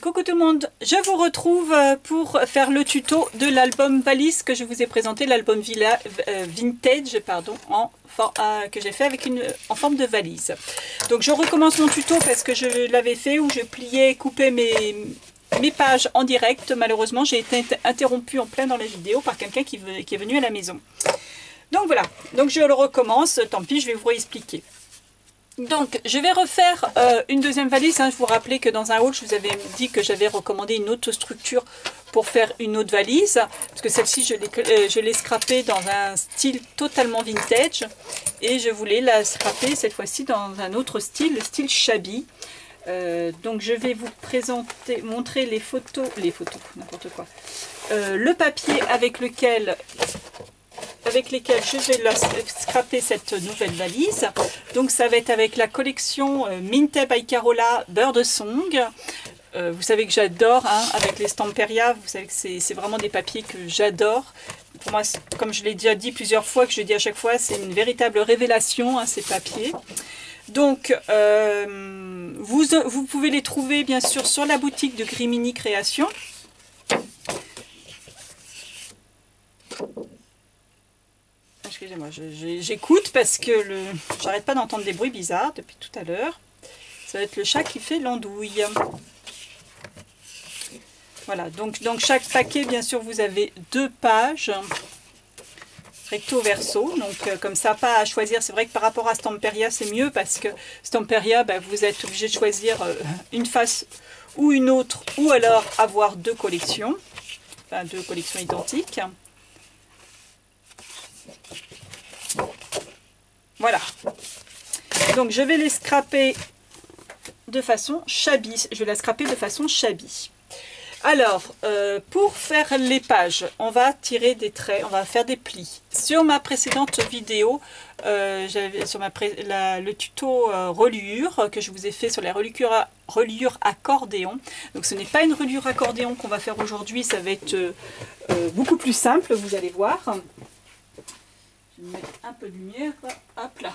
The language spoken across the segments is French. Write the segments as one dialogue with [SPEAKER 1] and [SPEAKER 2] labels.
[SPEAKER 1] Coucou tout le monde, je vous retrouve euh, pour faire le tuto de l'album valise que je vous ai présenté, l'album euh, vintage pardon, euh, que j'ai fait avec une, en forme de valise. Donc je recommence mon tuto parce que je l'avais fait où je pliais, coupais mes, mes pages en direct. Malheureusement j'ai été interrompue en plein dans la vidéo par quelqu'un qui, qui est venu à la maison. Donc voilà, donc je le recommence, tant pis je vais vous expliquer. Donc, je vais refaire euh, une deuxième valise. Hein. Je vous rappelais que dans un haul, je vous avais dit que j'avais recommandé une autre structure pour faire une autre valise. Parce que celle-ci, je l'ai euh, scrapée dans un style totalement vintage. Et je voulais la scraper cette fois-ci dans un autre style, le style shabby. Euh, donc, je vais vous présenter, montrer les photos, les photos, n'importe quoi. le papier avec lequel avec lesquels je vais scraper cette nouvelle valise. Donc ça va être avec la collection euh, Minte by Carola Bird Song. Euh, vous savez que j'adore, hein, avec les Stamperia, vous savez que c'est vraiment des papiers que j'adore. Pour moi, comme je l'ai déjà dit plusieurs fois, que je dis à chaque fois, c'est une véritable révélation, hein, ces papiers. Donc, euh, vous, vous pouvez les trouver bien sûr sur la boutique de Grimini Création. Excusez-moi, j'écoute parce que j'arrête pas d'entendre des bruits bizarres depuis tout à l'heure. Ça va être le chat qui fait l'andouille. Voilà, donc chaque paquet, bien sûr, vous avez deux pages recto verso. Donc euh, comme ça, pas à choisir. C'est vrai que par rapport à Stamperia, c'est mieux parce que Stamperia, bah, vous êtes obligé de choisir euh, une face ou une autre, ou alors avoir deux collections, enfin deux collections identiques. Voilà. Donc je vais les scraper de façon shabby. Je vais la scraper de façon shabby. Alors, euh, pour faire les pages, on va tirer des traits, on va faire des plis. Sur ma précédente vidéo, euh, sur ma le tuto euh, reliure que je vous ai fait sur les reliures, reliures accordéon. Donc ce n'est pas une reliure accordéon qu'on va faire aujourd'hui, ça va être beaucoup plus simple, vous allez voir mettre un peu de lumière. Hop là.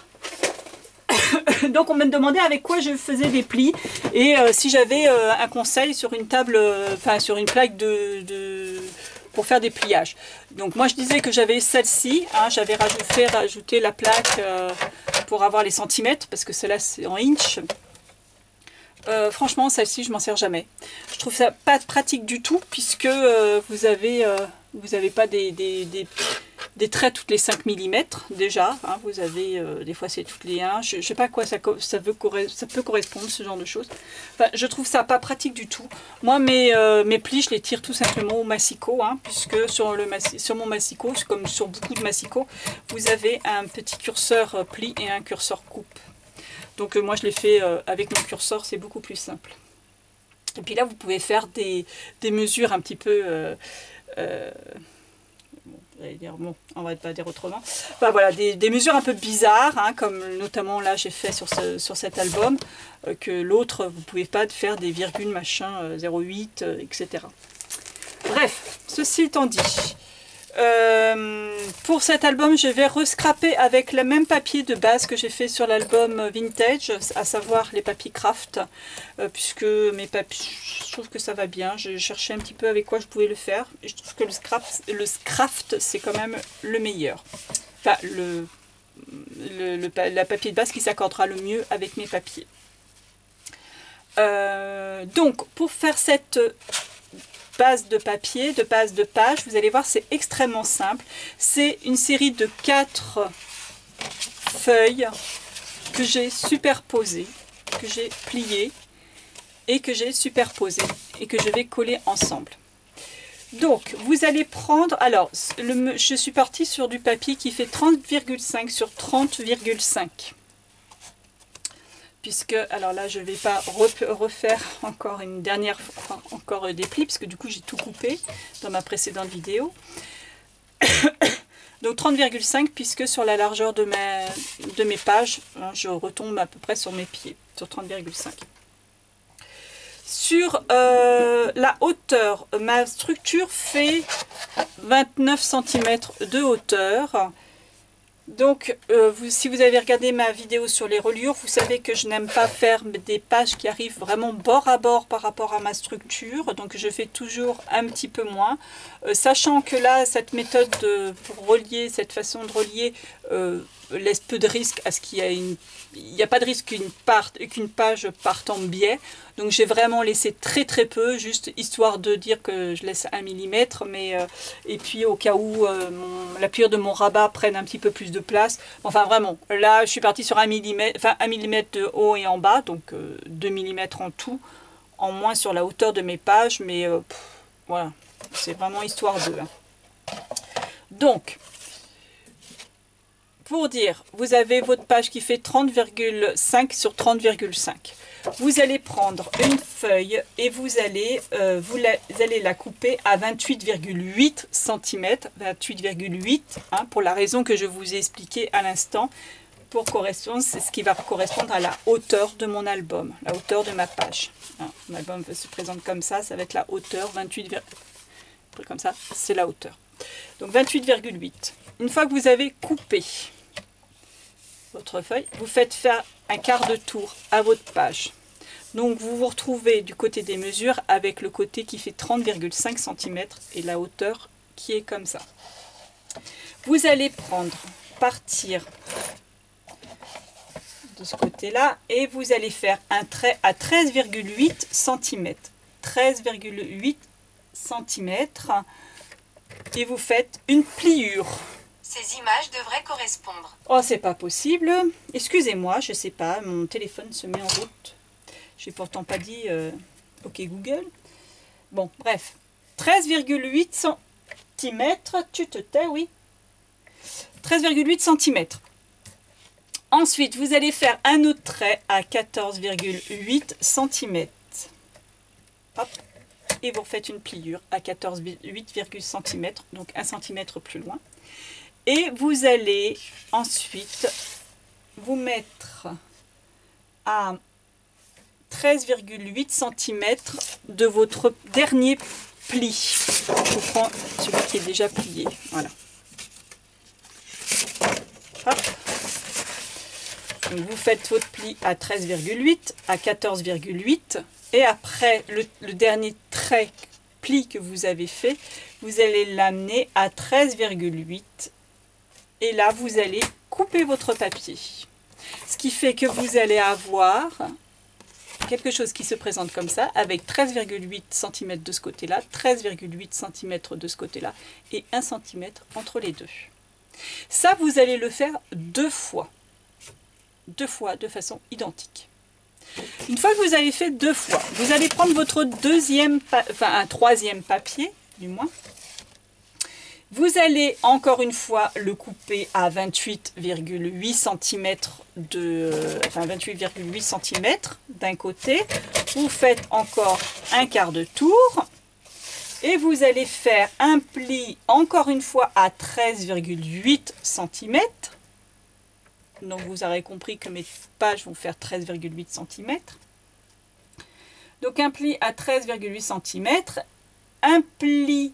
[SPEAKER 1] Donc on m'a demandé avec quoi je faisais des plis et euh, si j'avais euh, un conseil sur une table, euh, enfin sur une plaque de, pour faire des pliages. Donc moi je disais que j'avais celle-ci, hein, j'avais rajouté, rajouté la plaque pour avoir les centimètres parce que celle-là c'est en inch. franchement celle-ci je m'en sers jamais. Je trouve ça pas pratique du tout puisque vous avez vous avez pas des traits toutes les 5 mm déjà. Hein, vous avez, euh, des fois c'est toutes les 1. Je ne sais pas à quoi ça, peut correspondre, ce genre de choses. Enfin, je trouve ça pas pratique du tout. Moi, mes, euh, mes plis, je les tire tout simplement au massicot, hein, puisque sur, mon massicot, comme sur beaucoup de massicots, vous avez un petit curseur euh, pli et un curseur coupe. Donc moi, je l'ai fait avec mon curseur, c'est beaucoup plus simple. Et puis là, vous pouvez faire des, des mesures un petit peu bon, on va pas dire autrement. voilà, des, mesures un peu bizarres, hein, comme notamment là j'ai fait sur, ce, sur cet album, euh, que l'autre, vous pouvez pas faire des virgules, machin, 0,8, euh, etc. Euh, Bref, ceci étant dit, euh, pour cet album, je vais rescraper avec le même papier de base que j'ai fait sur l'album Vintage, à savoir les papiers craft, euh, puisque mes papiers, je trouve que ça va bien. J'ai cherché un petit peu avec quoi je pouvais le faire, et je trouve que le, scraft, le craft, c'est quand même le meilleur. Enfin, le, le, la papier de base qui s'accordera le mieux avec mes papiers. Euh, donc, pour faire cette base de papier, de base de page. Vous allez voir, c'est extrêmement simple. C'est une série de quatre feuilles que j'ai superposées, que j'ai pliées et que j'ai superposées et que je vais coller ensemble. Donc, vous allez prendre, alors, le, je suis partie sur du papier qui fait 30,5 sur 30,5 puisque, alors là je ne vais pas refaire encore une dernière fois, encore des plis, puisque du coup j'ai tout coupé dans ma précédente vidéo. Donc 30,5 puisque sur la largeur de, de mes pages, hein, je retombe à peu près sur mes pieds, sur 30,5. Sur euh, la hauteur, ma structure fait 29 cm de hauteur Donc, euh, si vous avez regardé ma vidéo sur les reliures, vous savez que je n'aime pas faire des pages qui arrivent vraiment bord à bord par rapport à ma structure. Donc, je fais toujours un petit peu moins. Euh, sachant que là, cette méthode pour relier, cette façon de relier, euh, laisse peu de risque à ce qu'il y a une... Il n'y a pas de risque qu'une page parte en biais. Donc j'ai vraiment laissé très très peu, juste histoire de dire que je laisse un millimètre. Mais, euh, et puis au cas où euh, la pliure de mon rabat prenne un petit peu plus de place. Enfin vraiment, là je suis partie sur un millimètre, enfin un millimètre de haut et en bas, donc 2 euh, mm en tout, en moins sur la hauteur de mes pages. Mais voilà, c'est vraiment histoire de... Hein. Donc, pour dire, vous avez votre page qui fait 30,5 sur 30,5. Vous allez prendre une feuille et vous allez, euh, vous, allez la couper à 28,8 cm, 28,8 pour la raison que je vous ai expliqué à l'instant. Pour correspondre, c'est ce qui va correspondre à la hauteur de mon album, la hauteur de ma page. Hein, mon album se présente comme ça, ça va être la hauteur, 28, comme ça, c'est la hauteur. Donc 28,8. Une fois que vous avez coupé, votre feuille, vous faites faire un quart de tour à votre page. Donc vous vous retrouvez du côté des mesures avec le côté qui fait 30,5 cm et la hauteur qui est comme ça. Vous allez prendre, partir de ce côté-là et vous allez faire un trait à 13,8 cm. 13,8 cm et vous faites une pliure.
[SPEAKER 2] Ces images devraient correspondre.
[SPEAKER 1] Oh, c'est pas possible. Excusez-moi, je sais pas, mon téléphone se met en route. J'ai pourtant pas dit euh, OK Google. Bon, bref. 13,8 cm. Tu te tais, oui. 13,8 cm. Ensuite, vous allez faire un autre trait à 14,8 cm. Hop. Et vous refaites une pliure à 14,8 cm, donc 1 cm plus loin. Et vous allez ensuite vous mettre à 13,8 cm de votre dernier pli. Je prends celui qui est déjà plié. Voilà. vous faites votre pli à 13,8, à 14,8. Et après le, le dernier trait pli que vous avez fait, vous allez l'amener à 13,8 et là, vous allez couper votre papier. Ce qui fait que vous allez avoir quelque chose qui se présente comme ça, avec 13,8 cm de ce côté-là, 13,8 cm de ce côté-là, et 1 cm entre les deux. Ça, vous allez le faire deux fois. Deux fois, de façon identique. Une fois que vous avez fait deux fois, vous allez prendre votre deuxième, enfin un troisième papier, du moins, vous allez encore une fois le couper à 28,8 cm de enfin 28,8 cm d'un côté. Vous faites encore un quart de tour et vous allez faire un pli encore une fois à 13,8 cm. Donc vous aurez compris que mes pages vont faire 13,8 cm. Donc un pli à 13,8 cm, un pli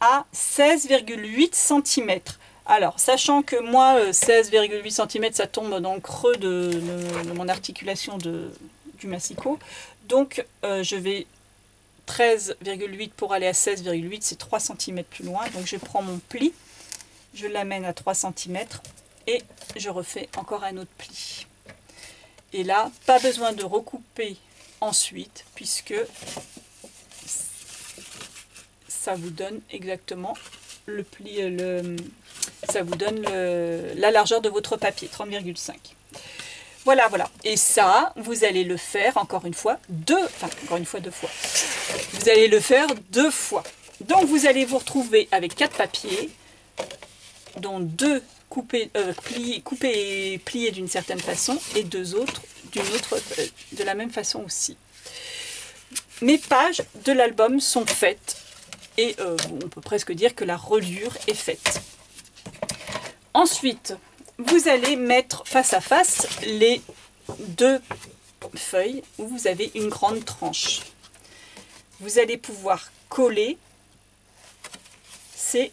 [SPEAKER 1] à 16,8 cm. Alors, sachant que moi, 16,8 euh, cm, ça tombe dans le creux de, mon articulation de, du massicot. Donc, euh, je vais 13,8 pour aller à 16,8, c'est 3 cm plus loin. Donc, je prends mon pli, je l'amène à 3 cm et je refais encore un autre pli. Et là, pas besoin de recouper ensuite, puisque ça vous donne exactement le pli, le, ça vous donne la largeur de votre papier, 30,5. Voilà, voilà. Et ça, vous allez le faire encore une fois deux, enfin encore une fois deux fois. Vous allez le faire deux fois. Donc vous allez vous retrouver avec quatre papiers, dont deux coupés, euh, pliés, coupés et pliés d'une certaine façon, et deux autres d'une autre, euh, de la même façon aussi. Mes pages de l'album sont faites euh, on peut presque dire que la reliure est faite. Ensuite, vous allez mettre face à face les deux feuilles où vous avez une grande tranche. Vous allez pouvoir coller ces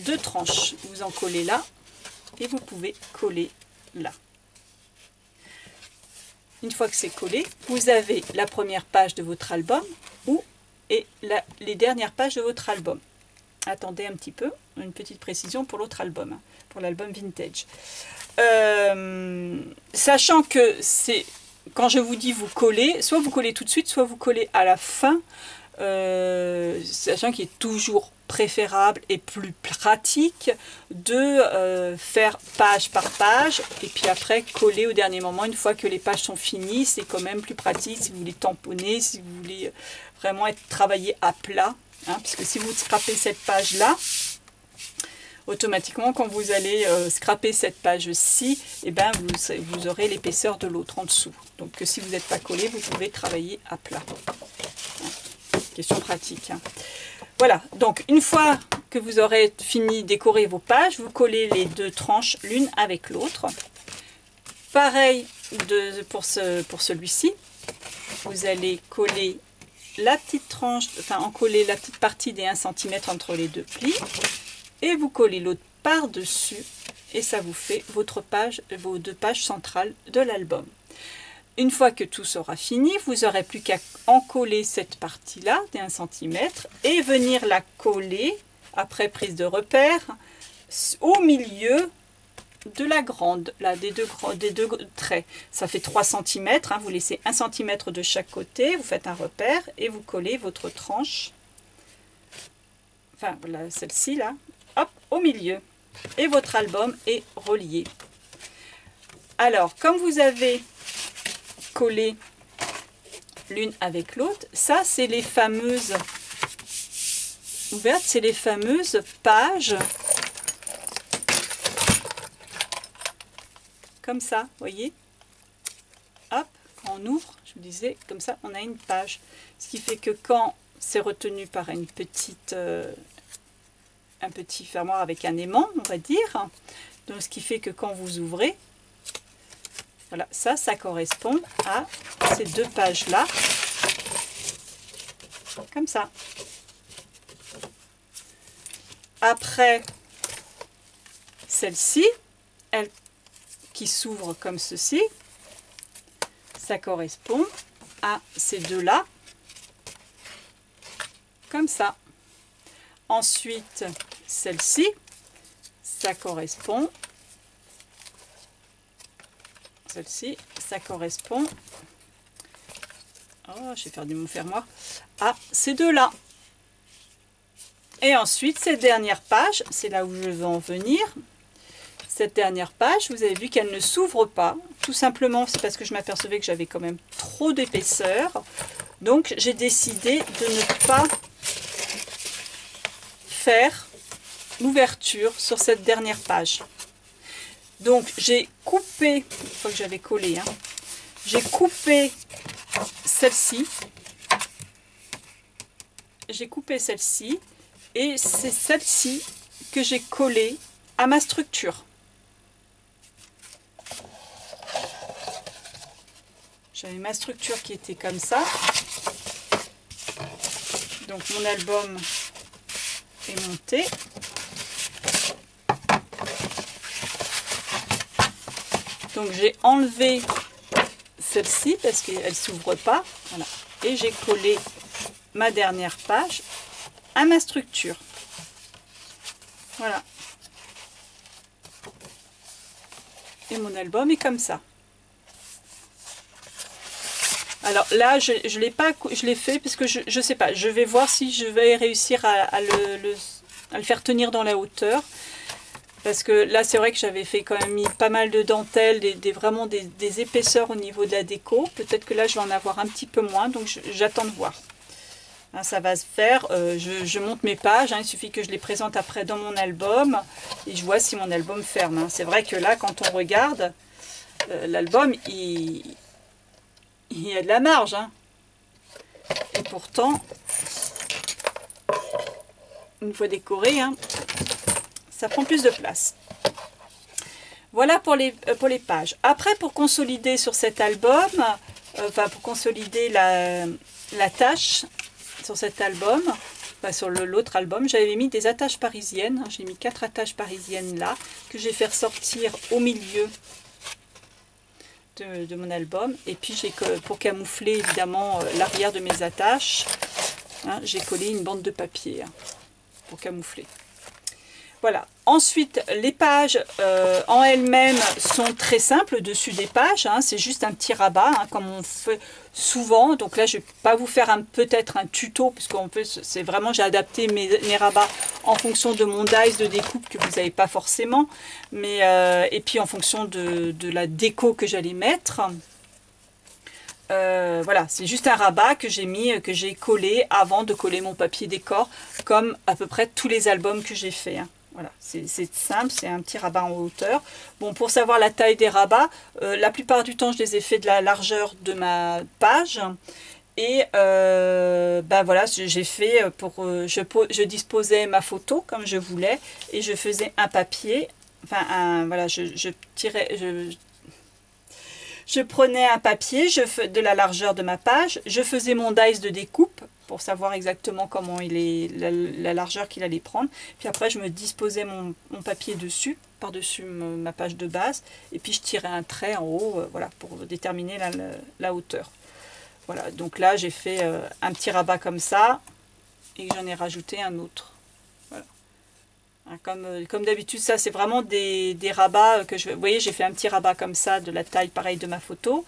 [SPEAKER 1] deux tranches. Vous en collez là et vous pouvez coller là. Une fois que c'est collé, vous avez la première page de votre album ou et les dernières pages de votre album. Attendez un petit peu, une petite précision pour l'autre album, pour l'album vintage. Euh, sachant que c'est quand je vous dis vous coller, soit vous collez tout de suite, soit vous collez à la fin, euh, sachant qu'il est toujours préférable et plus pratique de euh, faire page par page et puis après coller au dernier moment une fois que les pages sont finies c'est quand même plus pratique si vous voulez tamponner si vous voulez vraiment être travaillé à plat hein, puisque si vous scrapez cette page là automatiquement quand vous allez euh, scraper cette page-ci, eh ben vous, aurez l'épaisseur de l'autre en dessous. Donc si vous n'êtes pas collé, vous pouvez travailler à plat. Question pratique. Hein. Voilà, donc une fois que vous aurez fini décorer vos pages, vous collez les deux tranches l'une avec l'autre. Pareil de, pour, ce, pour celui-ci. Vous allez coller la petite tranche, enfin en coller la petite partie des 1 cm entre les deux plis et vous collez l'autre par-dessus et ça vous fait votre page, vos deux pages centrales de l'album. Une fois que tout sera fini, vous n'aurez plus qu'à encoller cette partie-là des 1 cm et venir la coller après prise de repère au milieu de la grande, là, des, deux, des deux traits. Ça fait 3 cm, hein, vous laissez 1 cm de chaque côté, vous faites un repère et vous collez votre tranche, enfin celle-ci là, au milieu. Et votre album est relié. Alors, comme vous avez collé l'une avec l'autre, ça, c'est les fameuses ouvertes, c'est les fameuses pages comme ça, voyez Hop, on ouvre, je vous disais, comme ça, on a une page. Ce qui fait que quand c'est retenu par une petite, euh, un petit fermoir avec un aimant, on va dire. Donc, ce qui fait que quand vous ouvrez, voilà, ça, ça correspond à ces deux pages-là. Comme ça. Après, celle-ci, elle s'ouvre comme ceci, ça correspond à ces deux-là, comme ça. Ensuite, celle-ci, ça correspond. Celle-ci, ça correspond. Oh, j'ai perdu mon fermoir. À ces deux-là. Et ensuite, cette dernière page, c'est là où je veux en venir. Cette dernière page, vous avez vu qu'elle ne s'ouvre pas. Tout simplement, c'est parce que je m'apercevais que j'avais quand même trop d'épaisseur. Donc, j'ai décidé de ne pas faire l'ouverture sur cette dernière page. Donc j'ai coupé, une fois que j'avais collé, hein, j'ai coupé celle-ci, j'ai coupé celle-ci, et c'est celle-ci que j'ai collée à ma structure. J'avais ma structure qui était comme ça. Donc mon album est monté. Donc j'ai enlevé celle-ci parce qu'elle s'ouvre pas. Et j'ai collé ma dernière page à ma structure. Voilà. Et mon album est comme ça. Alors là, je l'ai fait parce que je ne sais pas. Je vais voir si je vais réussir à, le, à le faire tenir dans la hauteur. Parce que là, c'est vrai que j'avais fait quand même mis pas mal de dentelles, des, vraiment des, épaisseurs au niveau de la déco. Peut-être que là, je vais en avoir un petit peu moins, donc j'attends de voir. Hein, ça va se faire. Euh, je, monte mes pages, hein, il suffit que je les présente après dans mon album. Et je vois si mon album ferme. Hein. C'est vrai que là, quand on regarde, euh, l'album, il, il y a de la marge. Et pourtant, une fois décoré, ça prend plus de place. Voilà pour les, euh, pour les pages. Après, pour consolider sur cet album, euh, enfin pour consolider la, la sur cet album, sur l'autre album, j'avais mis des attaches parisiennes. J'ai mis quatre attaches parisiennes là, que j'ai fait ressortir au milieu de, mon album. Et puis, j'ai pour camoufler évidemment euh, l'arrière de mes attaches, hein, j'ai collé une bande de papier hein, pour camoufler. Voilà. Ensuite, les pages euh, en elles-mêmes sont très simples dessus des pages. Hein. c'est juste un petit rabat, hein, comme on fait souvent. Donc là, je ne vais pas vous faire peut-être un tuto, puisqu'on peut, c'est vraiment, j'ai adapté mes, rabats en fonction de mon dice de découpe que vous n'avez pas forcément. Mais, euh, et puis en fonction de, la déco que j'allais mettre. Euh, voilà, c'est juste un rabat que j'ai mis, que j'ai collé avant de coller mon papier décor, comme à peu près tous les albums que j'ai fait. Hein. Voilà, c'est simple, c'est un petit rabat en hauteur. Bon, pour savoir la taille des rabats, euh, la plupart du temps, je les ai fait de la largeur de ma page. Et ben voilà, j'ai fait euh, pour je, disposais ma photo comme je voulais et je faisais un papier. Enfin, un, voilà, je, je prenais un papier je, de la largeur de ma page, je faisais mon dice de découpe pour savoir exactement comment il est, la, largeur qu'il allait prendre. Puis après, je me disposais mon, papier dessus, par-dessus ma page de base, et puis je tirais un trait en haut, euh, voilà, pour déterminer la, hauteur. Voilà, donc là, j'ai fait euh, un petit rabat comme ça, et j'en ai rajouté un autre. Hein, comme, euh, comme d'habitude, ça, c'est vraiment des, des, rabats que je... Vous voyez, j'ai fait un petit rabat comme ça, de la taille pareille de ma photo.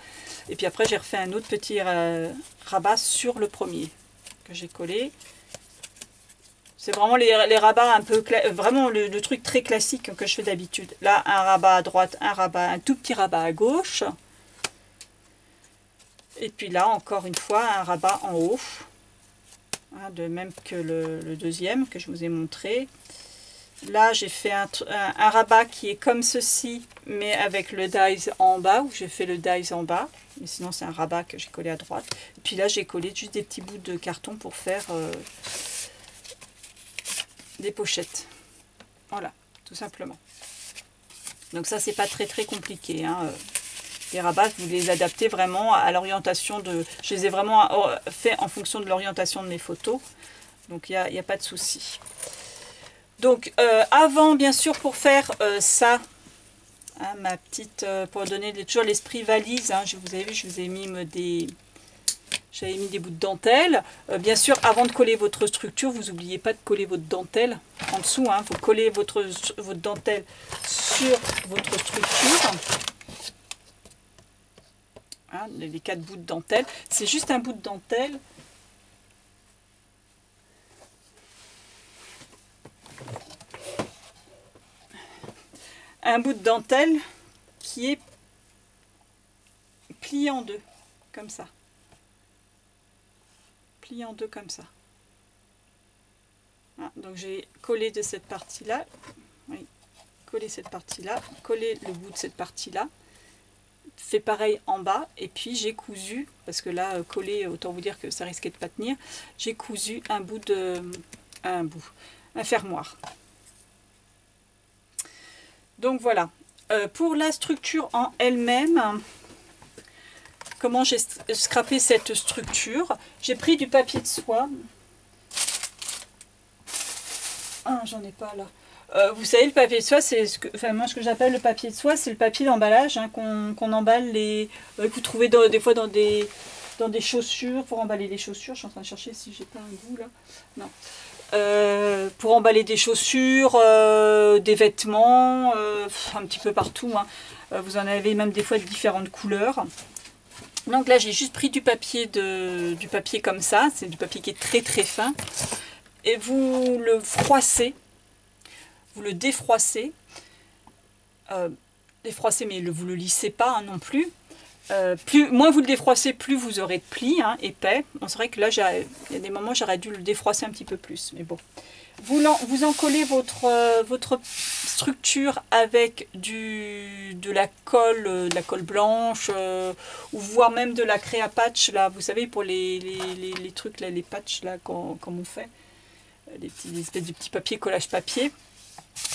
[SPEAKER 1] Et puis après, j'ai refait un autre petit rabat sur le premier j'ai collé. C'est vraiment les, rabats un peu, vraiment le, truc très classique que je fais d'habitude. Là, un rabat à droite, un rabat, un tout petit rabat à gauche. Et puis là, encore une fois, un rabat en haut. Hein, de même que le, deuxième que je vous ai montré. Là, j'ai fait un, rabat qui est comme ceci, mais avec le dies en bas, où j'ai fait le dies en bas. Mais sinon, c'est un rabat que j'ai collé à droite. Et puis là, j'ai collé juste des petits bouts de carton pour faire euh, des pochettes. Voilà, tout simplement. Donc ça, c'est pas très très compliqué. Hein. Les rabats, vous les adaptez vraiment à l'orientation de... Je les ai vraiment euh, fait en fonction de l'orientation de mes photos. Donc, il n'y a, pas de souci. Donc euh, avant bien sûr pour faire euh, ça, hein, ma petite, euh, pour donner toujours l'esprit valise, hein, je vous avez vu, je vous ai mis des, j'avais mis des bouts de dentelle. bien sûr, avant de coller votre structure, vous n'oubliez pas de coller votre dentelle en dessous. Hein, vous collez votre, votre dentelle sur votre structure. les quatre bouts de dentelle. C'est juste un bout de dentelle un bout de dentelle qui est plié en deux, comme ça. Plié en deux comme ça. donc j'ai collé de cette partie-là, oui, collé cette partie-là, collé le bout de cette partie-là, fait pareil en bas, et puis j'ai cousu, parce que là, coller, autant vous dire que ça risquait de pas tenir, j'ai cousu un bout de... un bout, un fermoir. Donc voilà. Euh, pour la structure en elle-même, comment j'ai scrapé cette structure? J'ai pris du papier de soie. Ah, j'en ai pas là. Euh, vous savez, le papier de soie, c'est ce que, enfin, moi, ce que j'appelle le papier de soie, c'est le papier d'emballage hein, qu'on emballe les. Euh, que vous trouvez des fois dans des dans des chaussures pour emballer les chaussures. Je suis en train de chercher si j'ai pas un bout là. Non. Euh, pour emballer des chaussures, euh, des vêtements, euh, un petit peu partout. Hein. vous en avez même des fois de différentes couleurs. Donc là, j'ai juste pris du papier, de, du papier comme ça. C'est du papier qui est très très fin. Et vous le froissez. Vous le défroissez. défroissez, mais vous ne le lissez pas hein, non plus. Euh, plus, moins vous le défroissez, plus vous aurez de plis hein, épais. On vrai que là, il y a des moments j'aurais dû le défroisser un petit peu plus, mais bon. Vous, en, collez votre, euh, structure avec de la colle, euh, de la colle blanche, ou voire même de la créa patch, là, vous savez, pour les, les, les, trucs, les patchs, là, comme on fait, les, petits, espèces de petits papiers, collage papier.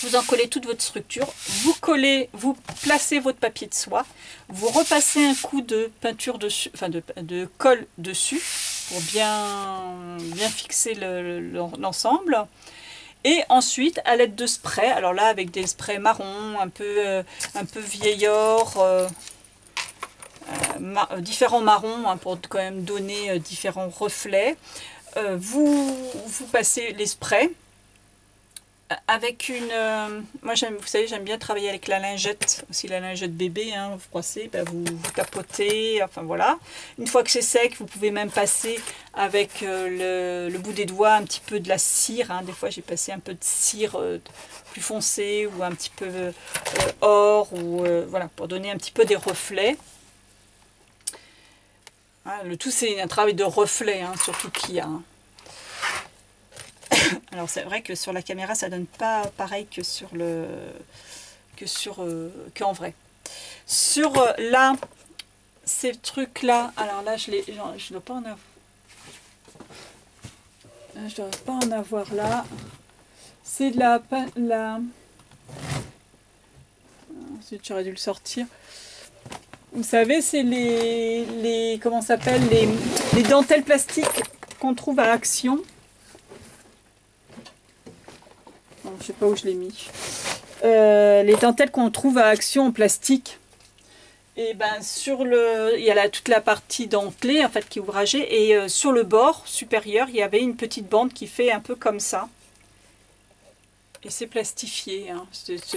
[SPEAKER 1] Vous en collez toute votre structure, vous collez, vous placez votre papier de soie, vous repassez un coup de peinture dessus, enfin de, colle dessus, pour bien, bien fixer l'ensemble. et ensuite, à l'aide de sprays, alors là avec des sprays marron, un peu, euh, un peu vieillard, euh, différents marrons hein, pour quand même donner différents reflets, vous, vous passez les sprays avec une... Euh, moi, vous savez, j'aime bien travailler avec la lingette, aussi la lingette bébé, hein, vous froissez, ben, vous, vous, tapotez, enfin voilà. Une fois que c'est sec, vous pouvez même passer avec euh, le, bout des doigts un petit peu de la cire. Hein. Des fois, j'ai passé un peu de cire euh, plus foncée ou un petit peu or, ou voilà, pour donner un petit peu des reflets. Hein, le tout, c'est un travail de reflet, surtout qu'il y a. Alors c'est vrai que sur la caméra, ça donne pas pareil que sur le que sur euh, qu'en vrai. Sur euh, là, ces trucs là, alors là je les je dois pas en avoir. Je pas en avoir là. C'est de la la. Ensuite j'aurais dû le sortir. Vous savez, c'est les, les comment s'appelle les, les dentelles plastiques qu'on trouve à Action. Je sais pas où je l'ai mis. Euh, les dentelles qu'on trouve à Action en plastique. Et ben sur le, il y a toute la partie dentelée en fait qui est ouvragée et euh, sur le bord supérieur il y avait une petite bande qui fait un peu comme ça. Et c'est plastifié, hein.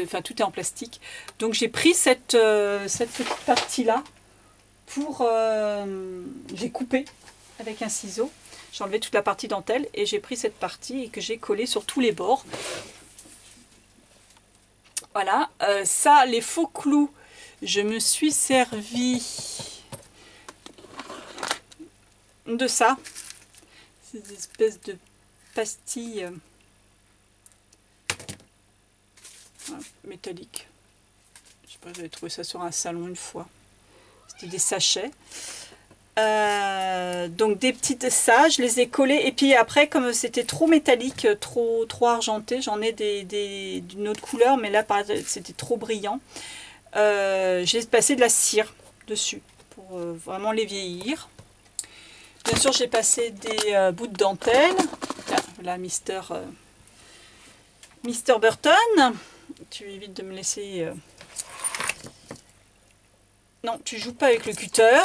[SPEAKER 1] enfin tout est en plastique. Donc j'ai pris cette, euh, cette partie là pour, j'ai coupé avec un ciseau. J'ai enlevé toute la partie dentelle et j'ai pris cette partie et que j'ai collé sur tous les bords voilà, euh, ça, les faux clous, je me suis servi de ça. Ces espèces de pastilles euh, métalliques. Je sais pas, j'avais trouvé ça sur un salon une fois. C'était des sachets. Euh, donc des petites ça, je les ai collées et puis après comme c'était trop métallique, trop, trop argenté, j'en ai d'une autre couleur mais là c'était trop brillant. Euh, j'ai passé de la cire dessus pour euh, vraiment les vieillir. Bien sûr j'ai passé des bouts de dentelle. Là, Mister, Mister Burton. Tu évites de me laisser... Non, tu joues pas avec le cutter.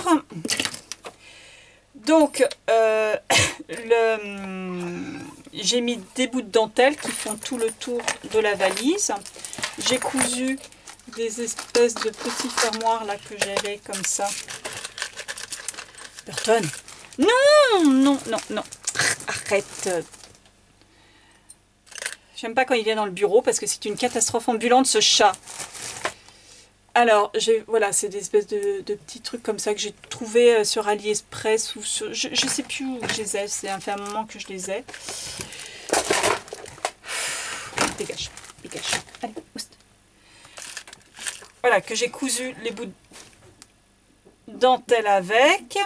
[SPEAKER 1] Donc, euh, j'ai mis des bouts de dentelle qui font tout le tour de la valise. J'ai cousu des espèces de petits fermoirs là que j'avais comme ça. Burton Non Non, non, non Arrête J'aime pas quand il vient dans le bureau parce que c'est une catastrophe ambulante ce chat. Alors, voilà, c'est des espèces de, petits trucs comme ça que j'ai trouvé euh, sur AliExpress ou je, ne sais plus où je les ai, c'est un fait un moment que je les ai. Dégage, dégage. Allez, Voilà, que j'ai cousu les bouts de dentelle avec.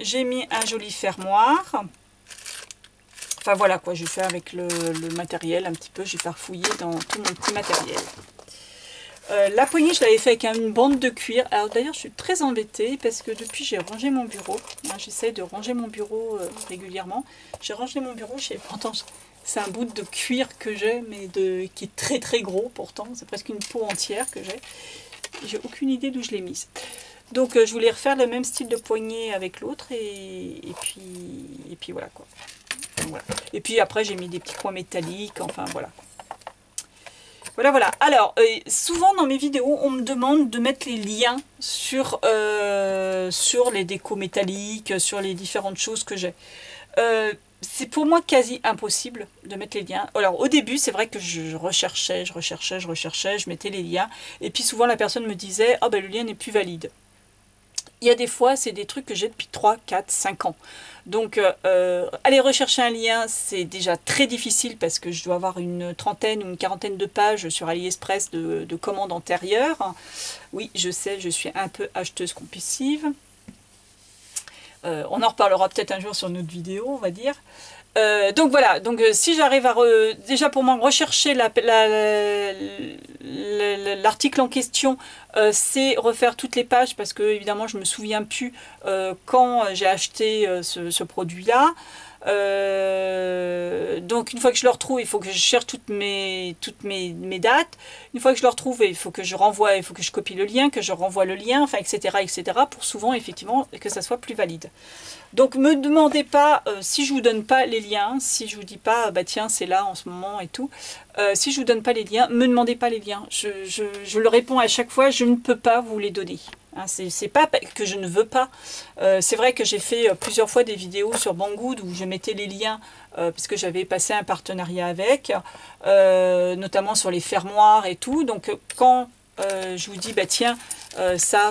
[SPEAKER 1] J'ai mis un joli fermoir. Enfin voilà quoi, je vais faire avec le, le matériel un petit peu, j'ai farfouillé dans tout mon petit matériel. Euh, la poignée, je l'avais fait avec une bande de cuir. D'ailleurs, je suis très embêtée parce que depuis, j'ai rangé mon bureau. J'essaie de ranger mon bureau euh, régulièrement. J'ai rangé mon bureau. Pourtant, c'est un bout de cuir que j'ai, mais de... qui est très très gros pourtant. C'est presque une peau entière que j'ai. J'ai aucune idée d'où je l'ai mise. Donc, euh, je voulais refaire le même style de poignée avec l'autre. Et... puis, et puis voilà quoi. Et puis après, j'ai mis des petits coins métalliques. Enfin voilà. Voilà, voilà. Alors, euh, souvent dans mes vidéos, on me demande de mettre les liens sur, euh, sur les décos métalliques, sur les différentes choses que j'ai. Euh, c'est pour moi quasi impossible de mettre les liens. Alors au début, c'est vrai que je recherchais, je recherchais, je recherchais, je mettais les liens. Et puis souvent la personne me disait « Ah ben le lien n'est plus valide ». Il y a des fois, c'est des trucs que j'ai depuis 3, 4, 5 ans. Donc, euh, euh, aller rechercher un lien, c'est déjà très difficile parce que je dois avoir une trentaine ou une quarantaine de pages sur AliExpress de, commandes antérieures. Oui, je sais, je suis un peu acheteuse compulsive. Euh, on en reparlera peut-être un jour sur notre vidéo, on va dire. Donc voilà, donc si j'arrive à déjà pour moi rechercher l'article en question euh, c'est refaire toutes les pages parce que évidemment je me souviens plus euh, quand j'ai acheté ce, produit-là. Donc une fois que je le retrouve, il faut que je cherche toutes mes, toutes mes, mes, dates. Une fois que je le retrouve, il faut que je renvoie, il faut que je copie le lien, que je renvoie le lien, enfin etc. etc. pour souvent effectivement que ça soit plus valide. Donc me demandez pas euh, si je vous donne pas les liens, si je vous dis pas bah tiens c'est là en ce moment et tout. Euh, si je vous donne pas les liens, me demandez pas les liens. Je, le réponds à chaque fois, je ne peux pas vous les donner. Hein, c'est pas que je ne veux pas. Euh, c'est vrai que j'ai fait plusieurs fois des vidéos sur Banggood où je mettais les liens puisque j'avais passé un partenariat avec, notamment sur les fermoirs et tout. Donc quand je vous dis bah tiens ça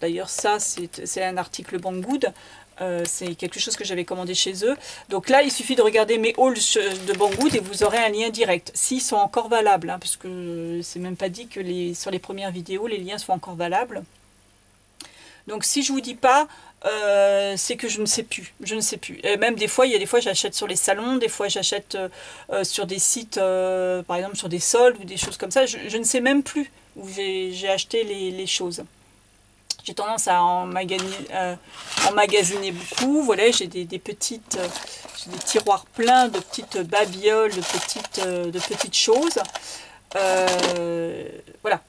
[SPEAKER 1] D'ailleurs, ça, c'est un article Banggood. Euh, c'est quelque chose que j'avais commandé chez eux. Donc là, il suffit de regarder mes hauls de Banggood et vous aurez un lien direct. S'ils sont encore valables, hein, parce que c'est même pas dit que sur les premières vidéos, les liens sont encore valables. Donc si je vous dis pas, euh, c'est que je ne sais plus. Je ne sais plus. Et même des fois, il y a des fois j'achète sur les salons, des fois j'achète euh, sur des sites, par exemple sur des soldes ou des choses comme ça. Je, ne sais même plus où j'ai acheté les choses j'ai tendance à euh, emmagasiner, beaucoup. Voilà, j'ai des, petites, euh, des tiroirs pleins de petites babioles, de petites, euh, de petites choses. voilà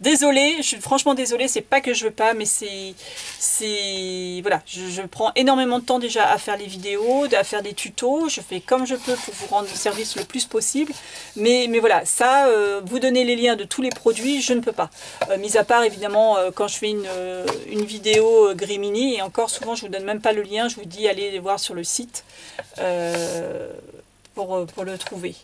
[SPEAKER 1] désolée, je suis franchement désolée, c'est pas que je veux pas, mais c'est, c'est, voilà, je, prends énormément de temps déjà à faire les vidéos, à faire des tutos, je fais comme je peux pour vous rendre service le plus possible, mais, mais voilà, ça, euh, vous donner les liens de tous les produits, je ne peux pas, euh, mis à part évidemment euh, quand je fais une, une vidéo Grimini, et encore souvent je vous donne même pas le lien, je vous dis allez les voir sur le site pour, pour le trouver.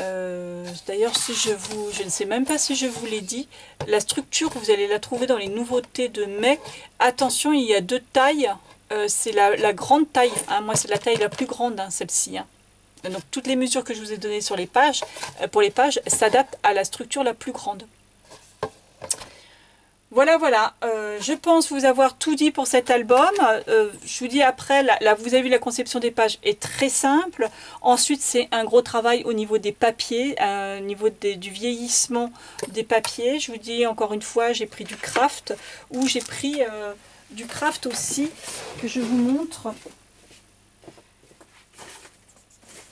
[SPEAKER 1] Euh, d'ailleurs, si je vous, je ne sais même pas si je vous l'ai dit, la structure, vous allez la trouver dans les nouveautés de mai. Attention, il y a deux tailles. Euh, c'est la, grande taille. Hein. moi, c'est la taille la plus grande, hein, celle-ci. Hein. Donc, toutes les mesures que je vous ai données sur les pages, euh, pour les pages, s'adaptent à la structure la plus grande. Voilà, voilà. Euh, je pense vous avoir tout dit pour cet album. Euh, je vous dis après, vous avez vu la conception des pages est très simple. Ensuite, c'est un gros travail au niveau des papiers, euh, au niveau du vieillissement des papiers. Je vous dis encore une fois, j'ai pris du craft ou j'ai pris du craft aussi que je vous montre.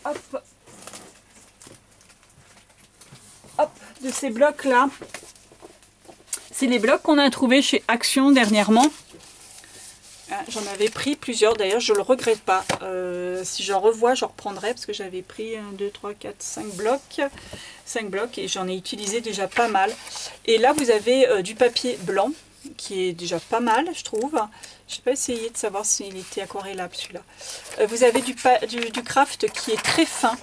[SPEAKER 1] Hop. Hop, de ces blocs là. C'est les blocs qu'on a trouvés chez Action dernièrement. Ah, j'en avais pris plusieurs, d'ailleurs je le regrette pas. Euh, si j'en revois, j'en reprendrai parce que j'avais pris 1, 2, 3, 4, 5 blocs. 5 blocs et j'en ai utilisé déjà pas mal. Et là vous avez euh, du papier blanc qui est déjà pas mal je trouve. Je n'ai pas essayé de savoir s'il était aquarellable celui-là. Euh, vous avez du, du, du, craft qui est très fin.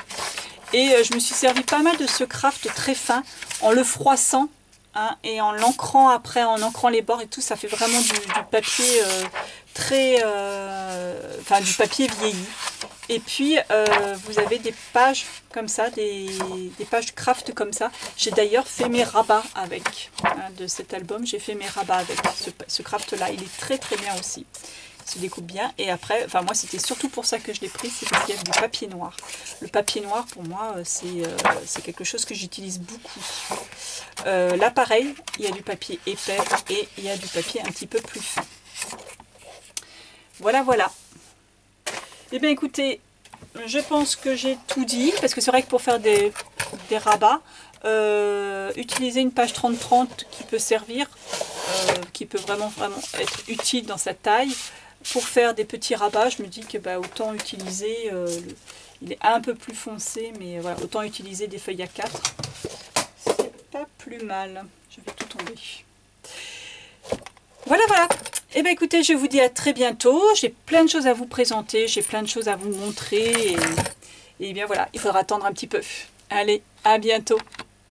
[SPEAKER 1] Et je me suis servi pas mal de ce craft très fin en le froissant Hein, et en l'ancrant après, en ancrant les bords et tout, ça fait vraiment du, papier euh, très... Euh, du papier vieilli. Et puis, euh, vous avez des pages comme ça, des, pages craft comme ça. J'ai d'ailleurs fait mes rabats avec, hein, de cet album. J'ai fait mes rabats avec ce, ce craft-là. Il est très très bien aussi se découpe bien. Et après, enfin moi c'était surtout pour ça que je l'ai pris, c'est parce qu'il y a du papier noir. Le papier noir pour moi euh, euh, c'est quelque chose que j'utilise beaucoup. Euh, là pareil, il y a du papier épais et il y a du papier un petit peu plus fin. Voilà, voilà. eh bien écoutez, je pense que j'ai tout dit, parce que c'est vrai que pour faire des, des rabats, utiliser une page 30-30 qui peut servir, qui peut vraiment, vraiment être utile dans sa taille pour faire des petits rabats, je me dis que bah, autant utiliser, euh, il est un peu plus foncé, mais voilà, autant utiliser des feuilles à 4. C'est pas plus mal. Je vais tout tomber. Voilà, voilà. Eh bien écoutez, je vous dis à très bientôt. J'ai plein de choses à vous présenter, j'ai plein de choses à vous montrer. Et bien voilà, il faudra attendre un petit peu. Allez, à bientôt.